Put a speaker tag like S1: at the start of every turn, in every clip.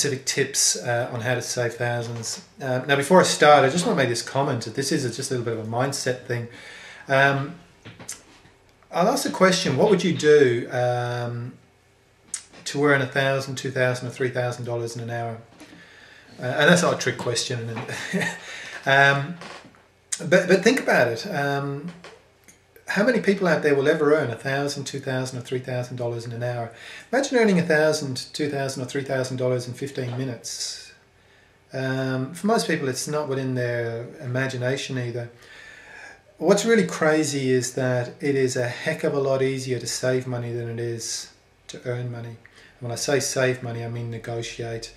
S1: specific tips uh, on how to save thousands. Uh, now, before I start, I just want to make this comment that this is just a little bit of a mindset thing. Um, I'll ask the question: What would you do um, to earn a thousand, two thousand, or three thousand dollars in an hour? Uh, and that's not a trick question. um, but but think about it. How many people out there will ever earn a thousand, two thousand, or three thousand dollars in an hour? Imagine earning a thousand, two thousand, or three thousand dollars in fifteen minutes. Um, for most people, it's not within their imagination either. What's really crazy is that it is a heck of a lot easier to save money than it is to earn money. And when I say save money, I mean negotiate.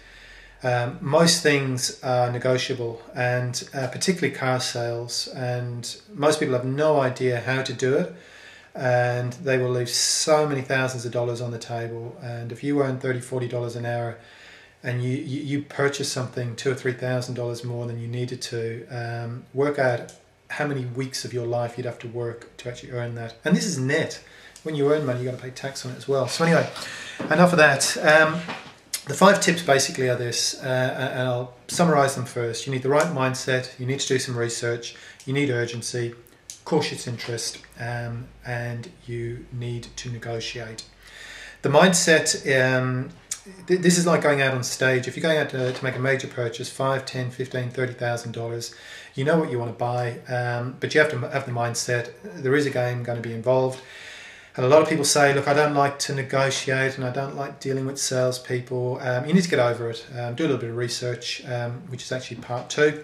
S1: Um, most things are negotiable, and uh, particularly car sales. And most people have no idea how to do it, and they will leave so many thousands of dollars on the table. And if you earn thirty, forty dollars an hour, and you, you, you purchase something two or three thousand dollars more than you needed to, um, work out how many weeks of your life you'd have to work to actually earn that. And this is net. When you earn money, you've got to pay tax on it as well. So anyway, enough of that. Um, the five tips basically are this, uh, and I'll summarize them first. You need the right mindset, you need to do some research, you need urgency, cautious interest, um, and you need to negotiate. The mindset, um, th- this is like going out on stage. If you're going out to, to make a major purchase, five, ten, fifteen, thirty thousand dollars, you know what you want to buy, um, but you have to have the mindset. There is a game going to be involved. And a lot of people say, look, I don't like to negotiate and I don't like dealing with salespeople. Um, you need to get over it. Um, do a little bit of research, um, which is actually part two,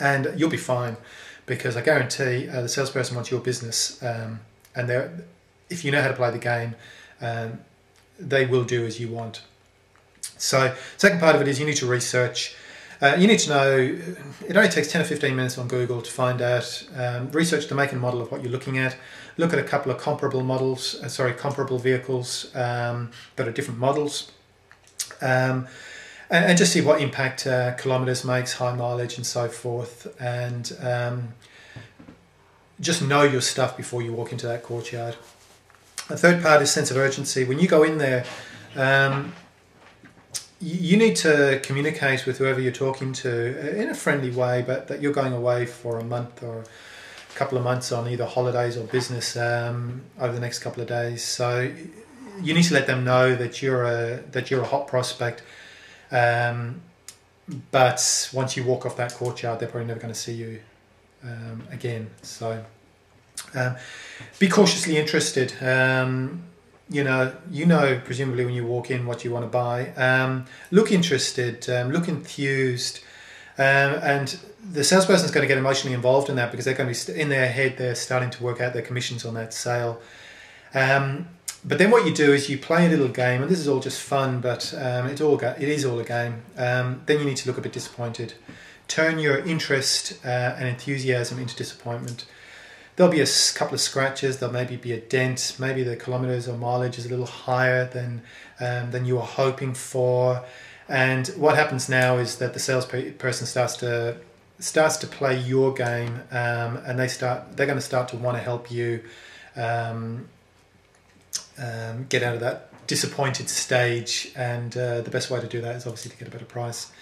S1: and you'll be fine because I guarantee uh, the salesperson wants your business. Um, and if you know how to play the game, um, they will do as you want. So, second part of it is you need to research. Uh, you need to know it only takes 10 or 15 minutes on Google to find out, um, research the make and model of what you're looking at, look at a couple of comparable models, uh, sorry, comparable vehicles um, that are different models, um, and, and, just see what impact uh, kilometres makes, high mileage, and so forth. And um, just know your stuff before you walk into that courtyard. The third part is sense of urgency. When you go in there, um, you need to communicate with whoever you're talking to in a friendly way, but that you're going away for a month or a couple of months on either holidays or business um, over the next couple of days. So you need to let them know that you're a that you're a hot prospect. Um, but once you walk off that courtyard, they're probably never going to see you um, again. So um, be cautiously interested. You know, you know, presumably when you walk in what you want to buy. Um, look interested, um, look enthused, um, and the salesperson is going to get emotionally involved in that because they're going to be in their head. They're starting to work out their commissions on that sale. Um, but then what you do is you play a little game, and this is all just fun, but um, it's all it is all a game. Um, then you need to look a bit disappointed. Turn your interest uh, and enthusiasm into disappointment there'll be a couple of scratches. There'll maybe be a dent. Maybe the kilometers or mileage is a little higher than um, than you were hoping for. And what happens now is that the salesperson starts to starts to play your game, um, and they start they're going to start to want to help you um, um, get out of that disappointed stage. And uh, the best way to do that is obviously to get a better price.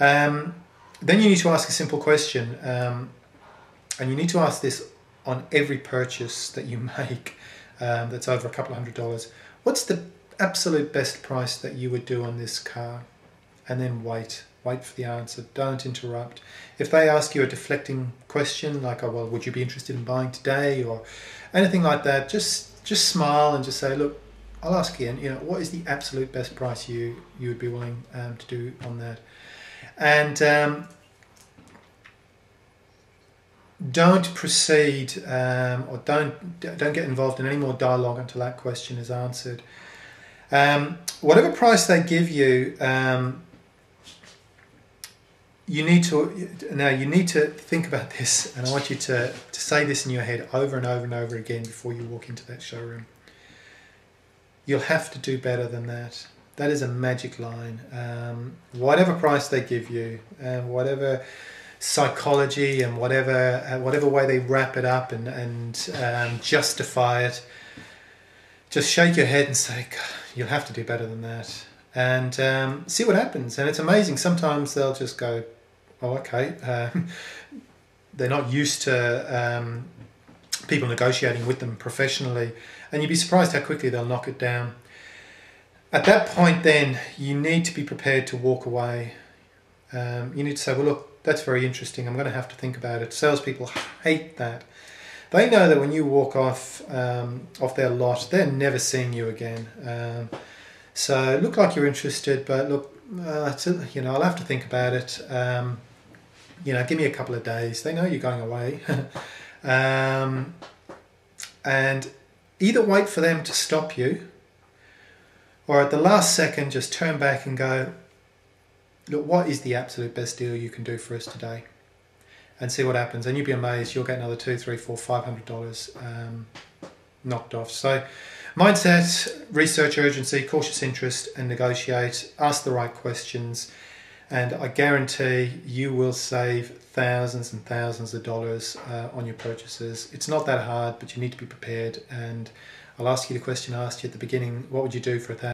S1: Um, then you need to ask a simple question, um, and you need to ask this on every purchase that you make um, that's over a couple of hundred dollars. What's the absolute best price that you would do on this car? And then wait, wait for the answer. Don't interrupt. If they ask you a deflecting question like, "Oh well, would you be interested in buying today?" or anything like that, just just smile and just say, "Look, I'll ask again. You know, what is the absolute best price you you would be willing um, to do on that?" And um, don't proceed um, or don't don't get involved in any more dialogue until that question is answered. Um, whatever price they give you, um, you need to now you need to think about this, and I want you to to say this in your head over and over and over again before you walk into that showroom. You'll have to do better than that. That is a magic line. Um, whatever price they give you, uh, whatever psychology and whatever uh, whatever way they wrap it up and and um, justify it. Just shake your head and say, you'll have to do better than that. and um, see what happens. And it's amazing. Sometimes they'll just go, "Oh, okay." Um, they're not used to um, people negotiating with them professionally, and you'd be surprised how quickly they'll knock it down. At that point, then you need to be prepared to walk away. Um, you need to say, "Well, look, that's very interesting. I'm going to have to think about it." Salespeople hate that. They know that when you walk off um, off their lot, they're never seeing you again. Um, so look like you're interested, but look, uh, you know, I'll have to think about it. Um, you know, give me a couple of days. They know you're going away. um, and either wait for them to stop you or at the last second just turn back and go, look, what is the absolute best deal you can do for us today? And see what happens. And you'll be amazed, you'll get another two, three, four, five hundred dollars um, knocked off. So mindset, research urgency, cautious interest, and negotiate. Ask the right questions and I guarantee you will save thousands and thousands of dollars uh, on your purchases. It's not that hard, but you need to be prepared. And I'll ask you the question I asked you at the beginning: What would you do for a thousand?